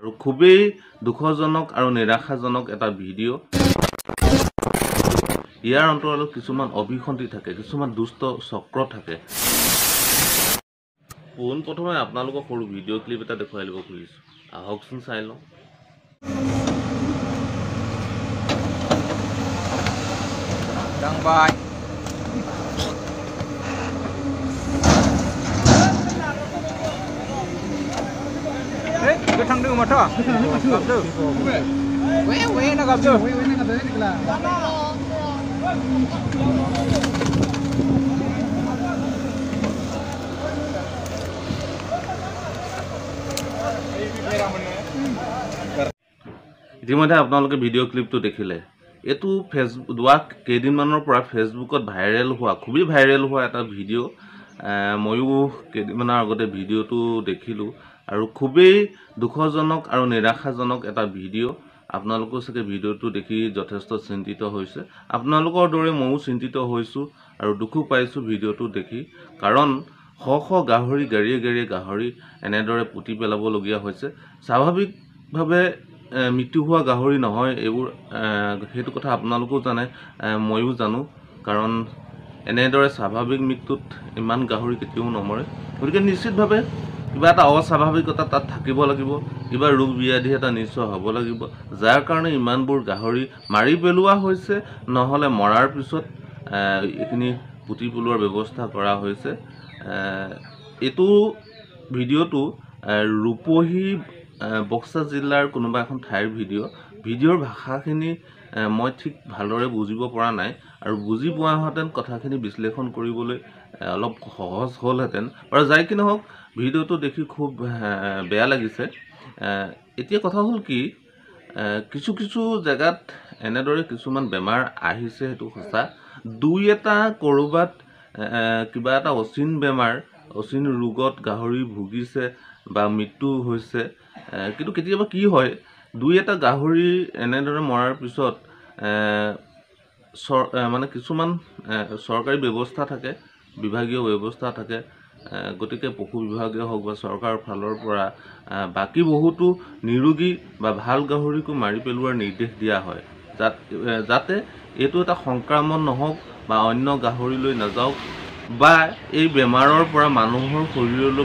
আৰু খুবেই দুখজনক আৰু নিৰাশাজনক এটা ভিডিঅ' ইয়াৰ অন্তৰালত কিছুমান অভিসন্ধি থাকে কিছুমান দুষ্ট চক্ৰ থাকে। পোনপ্ৰথমে আপোনালোকক সৰু ভিডিঅ' ক্লিপ এটা দেখুৱাই দিব খুজিছোঁ। আহকচোন চাই লওঁ। Đang bài Gặp chưa? ইতিমধ্যে আপোনালোকে ভিডিঅ' ক্লিপটো দেখিলে। এইটো ফেচবুক যোৱা কেইদিনমানৰ পৰা ফেচবুকত ভাইৰেল হোৱা খুবেই ভাইৰেল হোৱা এটা ভিডিঅ' ময়ো কেইদিনমানৰ আগতে ভিডিঅ'টো দেখিলোঁ। আৰু খুবেই দুখজনক আৰু নিৰাশাজনক এটা ভিডিঅ' আপোনালোকেও চাগে ভিডিঅ'টো দেখি যথেষ্ট চিন্তিত হৈছে। আপোনালোকৰ দৰে ময়ো চিন্তিত হৈছোঁ আৰু দুখো পাইছোঁ ভিডিঅ'টো দেখি। কাৰণ শ শ গাহৰি গাড়ীয়ে গাড়ীয়ে গাহৰি এনেদৰে পুতি পেলাবলগীয়া হৈছে। স্বাভাৱিকভাৱে মৃত্যু হোৱা গাহৰি নহয় এইবোৰ সেইটো কথা আপোনালোকেও জানে ময়ো জানো। কাৰণ এনেদৰে স্বাভাৱিক মৃত্যুত ইমান গাহৰি কেতিয়াও নমৰে। গতিকে নিশ্চিতভাৱে কিবা এটা অস্বাভাৱিকতা তাত থাকিব লাগিব কিবা ৰোগ ব্যাধি এটা নিশ্চয় হ'ব লাগিব। যাৰ কাৰণে ইমানবোৰ গাহৰি মাৰি পেলোৱা হৈছে নহ'লে মৰাৰ পিছত এইখিনি পুতি পেলোৱাৰ ব্যৱস্থা কৰা হৈছে। এইটো ভিডিঅ'টো ৰূপহী বক্সা জিলাৰ কোনোবা এখন ঠাইৰ ভিডিঅ' ভিডিঅ'ৰ ভাষাখিনি মই ঠিক ভালদৰে বুজিব পৰা নাই আৰু বুজি পোৱাহেঁতেন কথাখিনি বিশ্লেষণ কৰিবলৈ অলপ সহজ হ'লহেঁতেন। বাৰু যাই কি নহওক ভিডিঅ'টো দেখি খুব বেয়া লাগিছে। এতিয়া কথা হ'ল কি কিছু কিছু জেগাত এনেদৰে কিছুমান বেমাৰ আহিছে সেইটো সঁচা। দুই এটা ক'ৰবাত কিবা এটা অচিন বেমাৰ অচিন ৰোগত গাহৰি ভুগিছে বা মৃত্যু হৈছে কিন্তু কেতিয়াবা কি হয় দুই এটা গাহৰি এনেদৰে মৰাৰ পিছত চৰ মানে কিছুমান চৰকাৰী ব্যৱস্থা থাকে বিভাগীয় ব্যৱস্থা থাকে গতিকে পশু বিভাগীয় হওক বা চৰকাৰৰ ফালৰ পৰা বাকী বহুতো নিৰোগী বা ভাল গাহৰিকো মাৰি পেলোৱাৰ নিৰ্দেশ দিয়া হয়। যাত এইটো এটা সংক্ৰমণ নহওক বা অন্য গাহৰিলৈ নাযাওক বা এই বেমাৰৰ পৰা মানুহৰ শৰীৰলৈ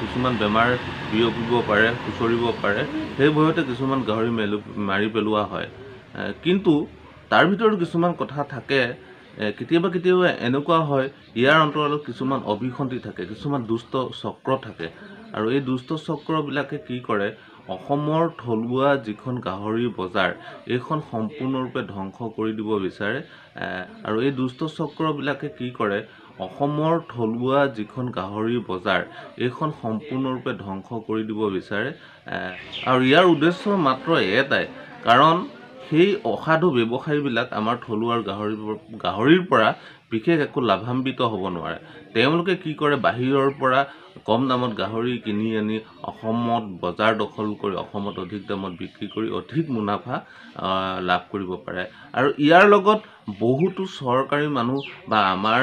কিছুমান বেমাৰ বিয়পিব পাৰে খুচৰিব পাৰে সেই ভয়তে কিছুমান গাহৰি মেলো মাৰি পেলোৱা হয়। কিন্তু তাৰ ভিতৰত কিছুমান কথা থাকে কেতিয়াবা কেতিয়াবা এনেকুৱা হয় ইয়াৰ অন্তৰালত কিছুমান অভিসন্ধি থাকে কিছুমান দুষ্ট চক্ৰ থাকে। আৰু এই দুষ্ট চক্ৰবিলাকে কি কৰে অসমৰ থলুৱা যিখন গাহৰি বজাৰ এইখন সম্পূৰ্ণৰূপে ধ্বংস কৰি দিব বিচাৰে। আৰু এই দুষ্ট চক্ৰবিলাকে কি কৰে অসমৰ থলুৱা যিখন গাহৰি বজাৰ এইখন সম্পূৰ্ণৰূপে ধ্বংস কৰি দিব বিচাৰে। আৰু ইয়াৰ উদ্দেশ্য মাত্ৰ এটাই কাৰণ সেই অসাধু ব্যৱসায়ীবিলাক আমাৰ থলুৱাৰ গাহৰি গাহৰিৰ পৰা বিশেষ একো লাভান্বিত হ'ব নোৱাৰে। তেওঁলোকে কি কৰে বাহিৰৰ পৰা কম দামত গাহৰি কিনি আনি অসমত বজাৰ দখল কৰি অসমত অধিক দামত বিক্ৰী কৰি অধিক মুনাফা লাভ কৰিব পাৰে। আৰু ইয়াৰ লগত বহুতো চৰকাৰী মানুহ বা আমাৰ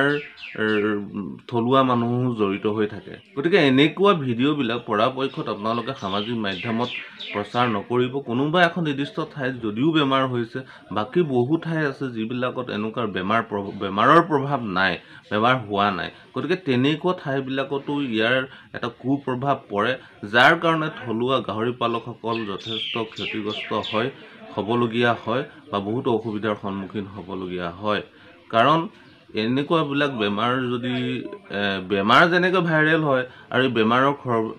থলুৱা মানুহো জড়িত হৈ থাকে। গতিকে এনেকুৱা ভিডিঅ'বিলাক পৰাপক্ষত আপোনালোকে সামাজিক মাধ্যমত প্ৰচাৰ নকৰিব। কোনোবা এখন নিৰ্দিষ্ট ঠাইত যদিও বেমাৰ হৈছে বাকী বহু ঠাই আছে যিবিলাকত এনেকুৱা বেমাৰ বেমাৰৰ নাই বেমাৰ হোৱা নাই। গতিকে তেনেকুৱা ঠাইবিলাকতো ইয়াৰ এটা কুপ্ৰভাৱ পৰে যাৰ কাৰণে থলুৱা গাহৰি পালকসকল যথেষ্ট ক্ষতিগ্ৰস্ত হয় হ'বলগীয়া হয় বা বহুতো অসুবিধাৰ সন্মুখীন হ'বলগীয়া হয়। কাৰণ এনেকুৱাবিলাক বেমাৰ যদি বেমাৰ যেনেকৈ ভাইৰেল হয় আৰু এই বেমাৰৰ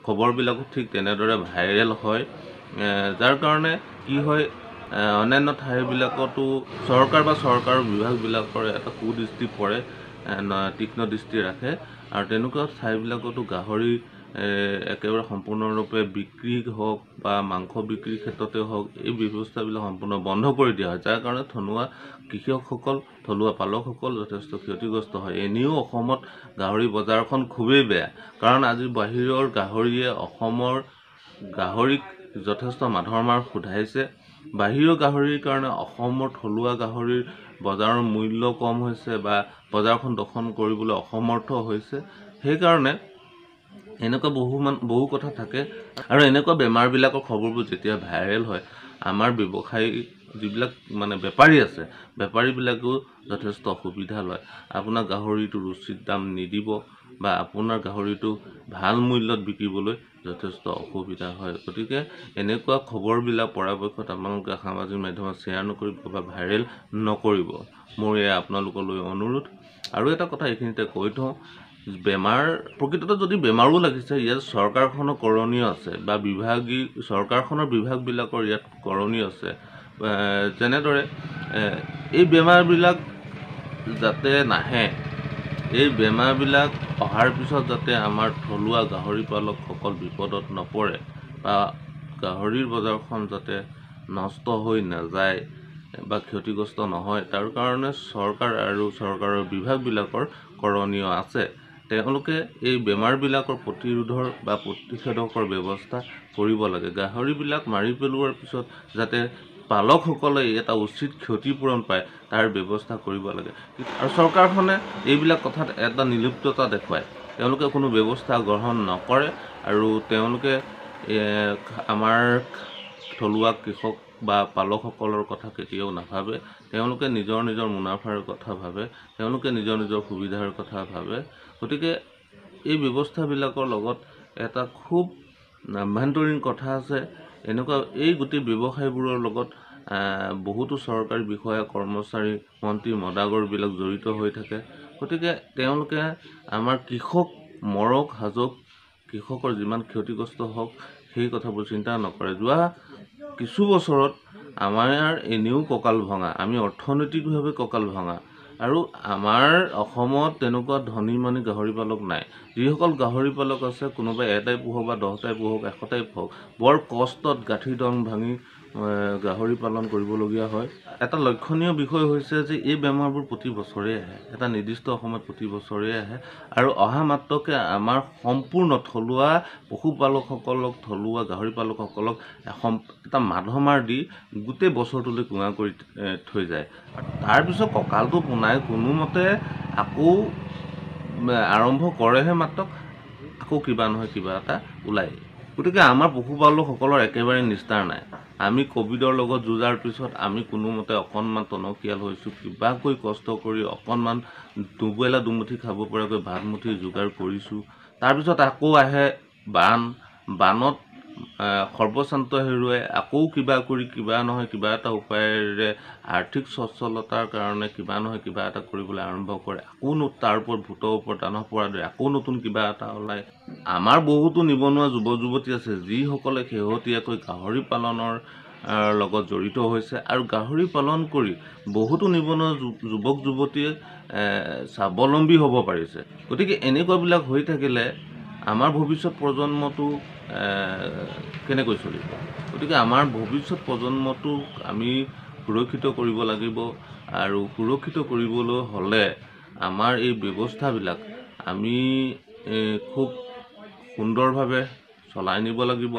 খবৰবিলাকো ঠিক তেনেদৰে ভাইৰেল হয় যাৰ কাৰণে কি হয় অন্যান্য ঠাইবিলাকতো চৰকাৰ বা চৰকাৰৰ বিভাগবিলাকৰ এটা কুদৃষ্টি পৰে তীক্ষ্ণ দৃষ্টি ৰাখে। আৰু তেনেকুৱা ঠাইবিলাকতো গাহৰি একেবাৰে সম্পূৰ্ণৰূপে বিক্ৰী হওক বা মাংস বিক্ৰীৰ ক্ষেত্ৰতে হওক এই ব্যৱস্থাবিলাক সম্পূৰ্ণ বন্ধ কৰি দিয়া হয়। যাৰ কাৰণে থলুৱা কৃষকসকল থলুৱা পালকসকল যথেষ্ট ক্ষতিগ্ৰস্ত হয়। এনেও অসমত গাহৰি বজাৰখন খুবেই বেয়া। কাৰণ আজি বাহিৰৰ গাহৰিয়ে অসমৰ গাহৰিক যথেষ্ট মাধৰ মাৰ সোধাইছে বাহিৰৰ গাহৰিৰ কাৰণে অসমৰ থলুৱা গাহৰিৰ বজাৰৰ মূল্য কম হৈছে বা বজাৰখন দখল কৰিবলৈ অসমৰ্থ হৈছে সেইকাৰণে এনেকুৱা বহুমান বহু কথা থাকে। আৰু এনেকুৱা বেমাৰবিলাকৰ খবৰবোৰ যেতিয়া ভাইৰেল হয় আমাৰ ব্যৱসায়ী যিবিলাক মানে বেপাৰী আছে বেপাৰীবিলাকেও যথেষ্ট অসুবিধা লয়। আপোনাৰ গাহৰিটো উচিত দাম নিদিব বা আপোনাৰ গাহৰিটো ভাল মূল্যত বিকিবলৈ যথেষ্ট অসুবিধা হয়। গতিকে এনেকুৱা খবৰবিলাক পৰাপক্ষত আপোনালোকে সামাজিক মাধ্যমত শ্বেয়াৰ নকৰিব বা ভাইৰেল নকৰিব। মোৰ এয়া আপোনালোকলৈ অনুৰোধ। আৰু এটা কথা এইখিনিতে কৈ থওঁ বেমাৰ প্ৰকৃততে যদি বেমাৰো লাগিছে ইয়াত চৰকাৰখনৰ কৰণীয় আছে বা বিভাগী চৰকাৰখনৰ বিভাগবিলাকৰ ইয়াত কৰণীয় আছে। যেনেদৰে এই বেমাৰবিলাক যাতে নাহে এই বেমাৰবিলাক অহাৰ পিছত যাতে আমাৰ থলুৱা গাহৰি পালকসকল বিপদত নপৰে বা গাহৰিৰ বজাৰখন যাতে নষ্ট হৈ নাযায় বা ক্ষতিগ্ৰস্ত নহয় তাৰ কাৰণে চৰকাৰ আৰু চৰকাৰৰ বিভাগবিলাকৰ কৰণীয় আছে। তেওঁলোকে এই বেমাৰবিলাকৰ প্ৰতিৰোধৰ বা প্ৰতিষেধকৰ ব্যৱস্থা কৰিব লাগে। গাহৰিবিলাক মাৰি পেলোৱাৰ পিছত যাতে পালকসকলে এটা উচিত ক্ষতিপূৰণ পায় তাৰ ব্যৱস্থা কৰিব লাগে। আৰু চৰকাৰখনে এইবিলাক কথাত এটা নিলুপ্ততা দেখুৱায়। তেওঁলোকে কোনো ব্যৱস্থা গ্ৰহণ নকৰে আৰু তেওঁলোকে আমাৰ থলুৱা কৃষক বা পালকসকলৰ কথা কেতিয়াও নাভাবে। তেওঁলোকে নিজৰ নিজৰ মুনাফাৰ কথা ভাবে তেওঁলোকে নিজৰ নিজৰ সুবিধাৰ কথা ভাবে। গতিকে এই ব্যৱস্থাবিলাকৰ লগত এটা খুব আভ্যন্তৰীণ কথা আছে। এনেকুৱা এই গোটেই ব্যৱসায়ীবোৰৰ লগত বহুতো চৰকাৰী বিষয়া কৰ্মচাৰী মন্ত্ৰী মদাগৰবিলাক জড়িত হৈ থাকে। গতিকে তেওঁলোকে আমাৰ কৃষক মৰক সাজক কৃষকৰ যিমান ক্ষতিগ্ৰস্ত হওক সেই কথাবোৰ চিন্তা নকৰে। যোৱা কিছু বছৰত আমাৰ এনেও কঁকাল ভঙা আমি অৰ্থনৈতিকভাৱে কঁকাল ভঙা আৰু আমাৰ অসমত তেনেকুৱা ধনী মানী গাহৰি পালক নাই। যিসকল গাহৰি পালক আছে কোনোবাই এটাই পোহক বা দহটাই পোহক এশটাই পোহক বৰ কষ্টত গাঁঠি দং ভাঙি গাহৰি পালন কৰিবলগীয়া হয়। এটা লক্ষণীয় বিষয় হৈছে যে এই বেমাৰবোৰ প্ৰতি বছৰে আহে। এটা নিৰ্দিষ্ট সময়ত প্ৰতি বছৰে আহে। আৰু অহা মাত্ৰকে আমাৰ সম্পূৰ্ণ থলুৱা পশুপালকসকলক থলুৱা গাহৰি পালকসকলক এটা মাধমাৰ দি গোটেই বছৰটোলৈ কোঙা কৰি থৈ যায়। আৰু তাৰপিছত কঁকালটো পোনাই কোনোমতে আকৌ আৰম্ভ কৰেহে মাত্ৰ আকৌ কিবা নহয় কিবা এটা ওলায় গতিকে আমাৰ পশুপালকসকলৰ একেবাৰে নিস্তাৰ নাই। আমি ক'ভিডৰ লগত যুঁজাৰ পিছত আমি কোনোমতে অকণমান টনকিয়াল হৈছোঁ। কিবাকৈ কষ্ট কৰি অকণমান দুবেলা দুমুঠি খাব পৰাকৈ ভাতমুঠি যোগাৰ কৰিছোঁ। তাৰপিছত আকৌ আহে বান। বানত সৰ্বশান্ত হেৰুৱাই আকৌ কিবা কৰি কিবা নহয় কিবা এটা উপায়েৰে আৰ্থিক সচ্ছলতাৰ কাৰণে কিবা নহয় কিবা এটা কৰিবলৈ আৰম্ভ কৰে। আকৌ তাৰ ওপৰত ভূতৰ ওপৰত দানহ পৰাৰ দৰে আকৌ নতুন কিবা এটা ওলায়। আমাৰ বহুতো নিবনুৱা যুৱ যুৱতী আছে যিসকলে শেহতীয়াকৈ গাহৰি পালনৰ লগত জড়িত হৈছে। আৰু গাহৰি পালন কৰি বহুতো নিবনুৱা যুৱক যুৱতীয়ে স্বাৱলম্বী হ'ব পাৰিছে। গতিকে এনেকুৱাবিলাক হৈ থাকিলে আমাৰ ভৱিষ্যত প্ৰজন্মটো কেনেকৈ চলিব? গতিকে আমাৰ ভৱিষ্যত প্ৰজন্মটোক আমি সুৰক্ষিত কৰিব লাগিব আৰু সুৰক্ষিত কৰিবলৈ হ'লে আমাৰ এই ব্যৱস্থাবিলাক আমি খুব সুন্দৰভাৱে চলাই নিব লাগিব।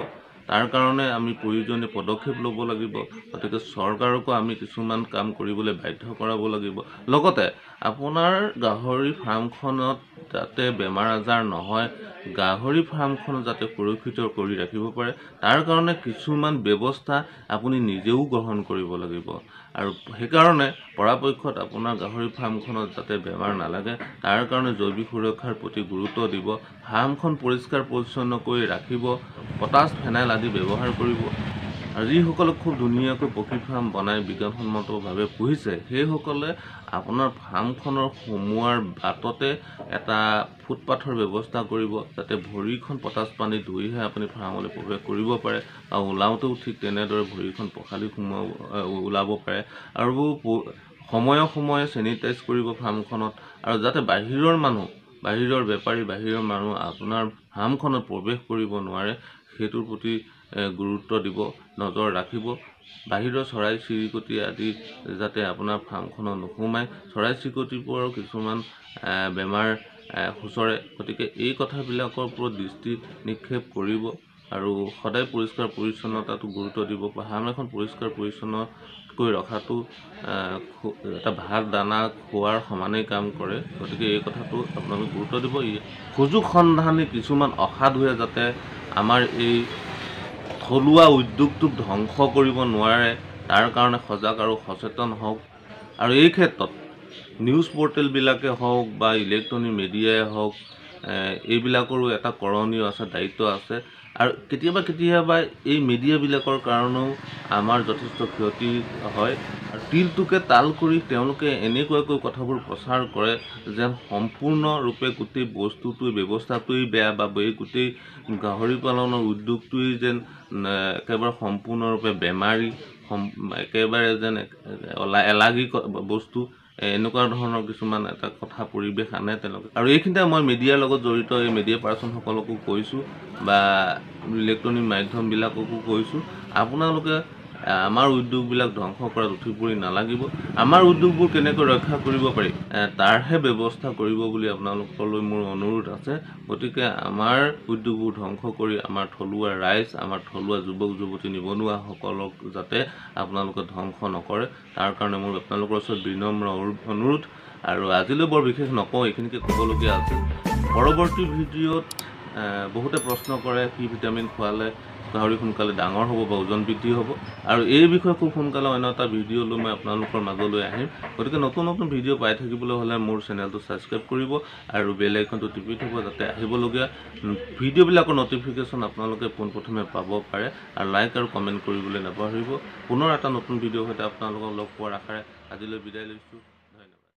তাৰ কাৰণে আমি প্ৰয়োজনীয় পদক্ষেপ ল'ব লাগিব। গতিকে চৰকাৰকো আমি কিছুমান কাম কৰিবলৈ বাধ্য কৰাব লাগিব। লগতে আপোনাৰ গাহৰি ফাৰ্মখনত যাতে বেমাৰ আজাৰ নহয় গাহৰি ফাৰ্মখন যাতে সুৰক্ষিত কৰি ৰাখিব পাৰে তাৰ কাৰণে কিছুমান ব্যৱস্থা আপুনি নিজেও গ্ৰহণ কৰিব লাগিব। আৰু সেইকাৰণে পৰাপক্ষত আপোনাৰ গাহৰি ফাৰ্মখনত যাতে বেমাৰ নালাগে তাৰ কাৰণে জৈৱিক সুৰক্ষাৰ প্ৰতি গুৰুত্ব দিব ফাৰ্মখন পৰিষ্কাৰ পৰিচ্ছন্ন কৰি ৰাখিব পটাছ ফেনাইল আদি ব্যৱহাৰ কৰিব। আৰু যিসকলে খুব ধুনীয়াকৈ পক্ষী ফাৰ্ম বনাই বিজ্ঞানসন্মতভাৱে পুহিছে সেইসকলে আপোনাৰ ফাৰ্মখনৰ সোমোৱাৰ বাটতে এটা ফুটপাথৰ ব্যৱস্থা কৰিব যাতে ভৰিখন পটাছ পানী ধুইহে আপুনি ফাৰ্মলৈ প্ৰৱেশ কৰিব পাৰে আৰু ওলাওঁতেও ঠিক তেনেদৰে ভৰিখন পখালি সোমোৱাব আহ, ওলাব পাৰে। আৰু সময়ে সময়ে চেনিটাইজ কৰিব ফাৰ্মখনত আৰু যাতে বাহিৰৰ মানুহ বাহিৰৰ বেপাৰী বাহিৰৰ মানুহ আপোনাৰ ফাৰ্মখনত প্ৰৱেশ কৰিব নোৱাৰে সেইটোৰ প্ৰতি গুৰুত্ব দিব নজৰ ৰাখিব। বাহিৰৰ চৰাই চিৰিকটি আদি যাতে আপোনাৰ ফাৰ্মখনত নোসোমায় চৰাই চিৰিকটিবোৰৰ কিছুমান বেমাৰ সোঁচৰে গতিকে এই কথাবিলাকৰ ওপৰত দৃষ্টি নিক্ষেপ কৰিব আৰু সদায় পৰিষ্কাৰ পৰিচ্ছন্নতাটো গুৰুত্ব দিব ফাৰ্ম এখন পৰিষ্কাৰ পৰিচ্ছন্নকৈ ৰখাটো এটা ভাল দানা খোৱাৰ সমানেই কাম কৰে। গতিকে এই কথাটো আপোনালোকে গুৰুত্ব দিব। সুযোগ সন্ধানী কিছুমান অসাধুৱে যাতে আমাৰ এই থলুৱা উদ্যোগটোক ধ্বংস কৰিব নোৱাৰে তাৰ কাৰণে সজাগ আৰু সচেতন হওক। আৰু এই ক্ষেত্ৰত নিউজ পৰ্টেলবিলাকে হওক বা ইলেক্ট্ৰনিক মিডিয়াই হওক এইবিলাকৰো এটা কৰণীয় আছে দায়িত্ব আছে। আৰু কেতিয়াবা কেতিয়াবা এই মিডিয়াবিলাকৰ কাৰণেও আমাৰ যথেষ্ট ক্ষতি হয়। তিলটোকে তাল কৰি তেওঁলোকে এনেকুৱাকৈ কথাবোৰ প্ৰচাৰ কৰে যেন সম্পূৰ্ণৰূপে গোটেই বস্তুটোৱে ব্যৱস্থাটোৱেই বেয়া বা এই গোটেই গাহৰি পালনৰ উদ্যোগটোৱেই যেন একেবাৰে সম্পূৰ্ণৰূপে বেমাৰী একেবাৰে যেন এলাগী বস্তু এনেকুৱা ধৰণৰ কিছুমান এটা কথা পৰিৱেশ আনে তেওঁলোকে। আৰু এইখিনিতে মই মিডিয়াৰ লগত জড়িত এই মিডিয়া পাৰ্চনসকলকো কৈছোঁ বা ইলেক্ট্ৰনিক মাধ্যমবিলাককো কৈছোঁ। আপোনালোকে আমাৰ উদ্যোগবিলাক ধ্বংস কৰাত উঠি পৰি নালাগিব। আমাৰ উদ্যোগবোৰ কেনেকৈ ৰক্ষা কৰিব পাৰি তাৰহে ব্যৱস্থা কৰিব বুলি আপোনালোকলৈ মোৰ অনুৰোধ আছে। গতিকে আমাৰ উদ্যোগবোৰ ধ্বংস কৰি আমাৰ থলুৱা ৰাইজ আমাৰ থলুৱা যুৱক যুৱতী নিবনুৱাসকলক যাতে আপোনালোকে ধ্বংস নকৰে তাৰ কাৰণে মোৰ আপোনালোকৰ ওচৰত বিনম্ৰ অনু- অনুৰোধ। আৰু আজিলৈ বৰ বিশেষ নকওঁ এইখিনিকে ক'বলগীয়া আছিল। পৰৱৰ্তী ভিডিঅ'ত বহুতে প্ৰশ্ন কৰে কি ভিটামিন খোৱালে গাহৰি সোনকালে ডাঙৰ হ'ব বা ওজন বৃদ্ধি হ'ব। আৰু এই বিষয়ে খুব সোনকালে অন্য এটা ভিডিঅ' লৈ মই আপোনালোকৰ মাজলৈ আহিম। গতিকে নতুন নতুন ভিডিঅ' পাই থাকিবলৈ হ'লে মোৰ চেনেলটো ছাবস্ক্ৰাইব কৰিব আৰু বেল আইকনটো টিপি থ'ব যাতে আহিবলগীয়া ভিডিঅ'বিলাকৰ ন'টিফিকেশ্যন আপোনালোকে পোনপ্ৰথমে পাব পাৰে আৰু লাইক আৰু কমেণ্ট কৰিবলৈ নাপাহৰিব। পুনৰ এটা নতুন ভিডিঅ'ৰ সৈতে আপোনালোকক লগ পোৱাৰ আশাৰে আজিলৈ বিদায় লৈছোঁ।